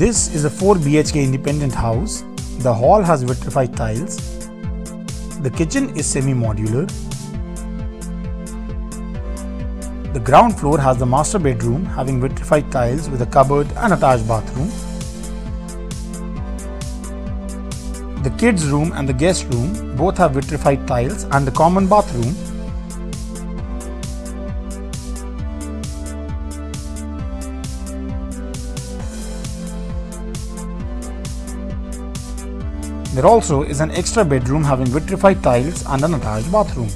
This is a 4 BHK independent house. The hall has vitrified tiles. The kitchen is semi-modular. The ground floor has the master bedroom having vitrified tiles with a cupboard and attached bathroom. The kids room and the guest room both have vitrified tiles and the common bathroom There also is an extra bedroom having vitrified tiles and an attached bathroom.